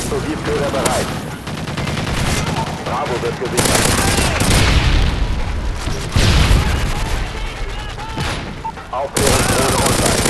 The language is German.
Explosivköder bereit. Bravo wird gesichert. Aufklärungsdrohne online.